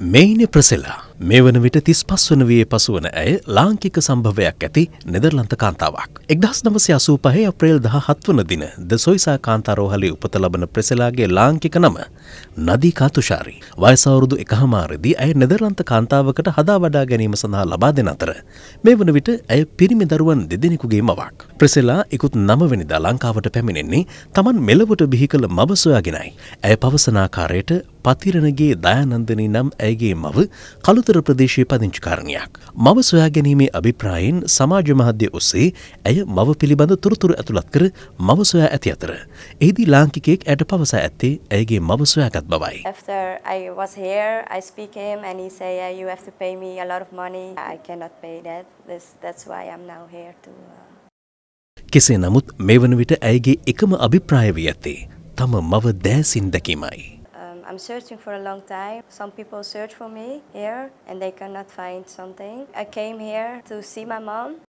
Main പ്രസല്ല මේ වන විට තිස් පස් වන වයේ පසුවන ඇය ලාංකික සම්භවයක් ඇති නෙදර්ලන්ත කාන්තාවක්. එක්දස් නමසය අසූ පහේ අප්‍රේල් දහ හත්වන දින ද සොයිසා කාන්තාරෝහලේ උපත ලබන ප්‍රසෙලාගේ ලාංකික නම නදී කාතුෂාරි. වයසවුරුදු එකහමාරදී ඇය නෙදර්ලන්ත කාන්තාවකට හදා වඩා ගැනීම සඳහා ලබා දෙන අතර. මේ වන විට ඇය පිරිමි දරුවන් දෙදෙනෙකුගේ මවක්. ප්‍රසෙලා ඉකුත් නමවැනිදා ලංකාවට පැමිණෙන්නේ තමන් මෙලවට බිහි කළ මවසොයාගෙනයි. ඇය පවසනාකාරයට පතිරණගේ දයානන්දනී නම් ඇයගේ මව කළුතර ප්‍රදේශයේ පදිංචිකාරණයක්. මව සොයා ගැනීමේ අභිප්‍රායෙන් සමාජ මහද්‍ය ඔස්සේ ඇය මව පිළිබඳ තොරතුරු ඇතුළත් කර මව සොයා ඇති අතර. එහිදී ලාංකිකයෙක් ඇයට පවසා ඇත්තේ ඇයගේ මව සොයාගත් බවයි. After I was here, I speak him and he say, yeah, you have to pay me a lot of money. I cannot pay that. This, that's why I'm now here to... Uh... කෙසේ නමුත් මේ වන විට ඇයගේ එකම අභිප්‍රාය වී ඇත්තේ තම මව දෑසින් දැකීමයි. I'm searching for a long time. Some people search for me here and they cannot find something. I came here to see my mom